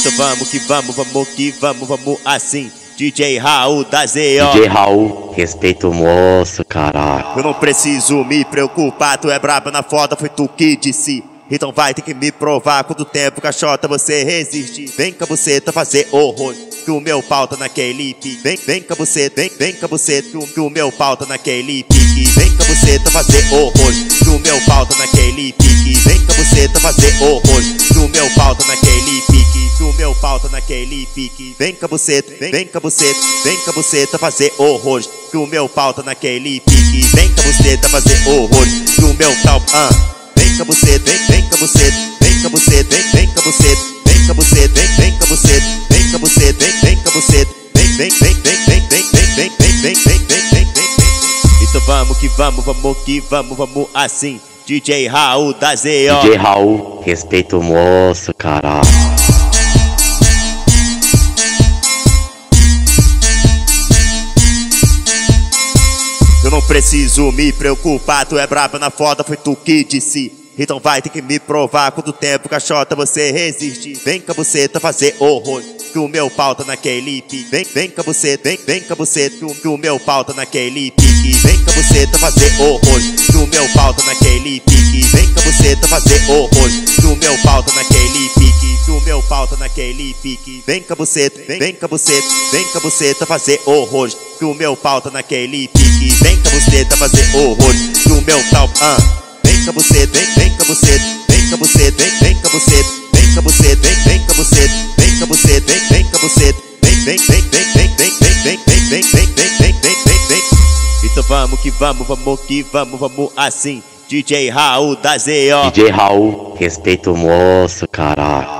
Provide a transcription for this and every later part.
Então vamos que vamos, vamos que vamos, vamos assim. DJ Raul da ZO. DJ Raul, respeita o moço, caralho. Eu não preciso me preocupar, tu é braba na foda, foi tu que disse. Então vai ter que me provar quanto tempo cachota você resiste. Vem com a buceta fazer horror. Que o meu pau tá naquele pique. Vem, vem com buceta, vem, vem com buceta. Que o- meu pau tá naquele pique. Vem com a buceta fazer horror. Que o meu pau tá naquele pique. Vem com a buceta fazer horror. Que o meu pau tá naquele pique. Que o meu pau tá naquele pique. Vem com a buceta, vem, vem com a buceta. Vem com a buceta fazer horror. Que o meu pau tá naquele pique. Vem com a buceta fazer horror. Que o meu pau, ah. Vem com a buceta, vem, vem com a buceta, vem com a buceta, vem, vem com a buceta, vem com a buceta, vem, vem com a buceta, vem com a buceta, vem, vem com a buceta, vem, vem, vem, vem, vem, vem, vem, vem, vem, vem, vem, vem, vem, vem, vem. Então vamos que vamos, vamos que vamos, vamos assim. DJ Raul da ZO. DJ Raul, respeita o moço, caralho. Eu não preciso me preocupar, tu é braba na foda, foi tu que disse. Então vai ter que me provar quanto tempo cachota você resiste. Vem com a buceta fazer horror. Que o meu pau tá naquele pique. Vem, vem com buceta, vem, vem com buceta. Que o, meu pau tá naquele pique. Vem com a buceta fazer horror. Que o meu pau tá naquele pique. Vem com a buceta fazer horror. Que o meu pau tá naquele pique. Que o meu pau tá naquele pique. Vem com buceta, vem, vem com buceta. Vem com a buceta fazer horror. Que o meu pau tá naquele pique. Vem com a buceta fazer horror. Que o meu pau, ah. Vem com buceta, vem, vem com buceta. Vem com buceta, vem, vem com buceta. Vem com buceta, vem, vem com buceta. Vem com buceta, vem, vem com buceta. Vem, vem, vem, vem, vem, vem, vem, vem, vem, vem, vem, vem, vem, vem, vem, vem. Então vamos que vamos, vamos que vamos, vamos assim. DJ Raul da ZO. DJ Raul, respeita o moço, caralho.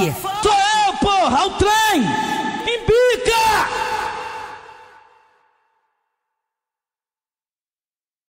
que? Sou é? eu, porra, o trem!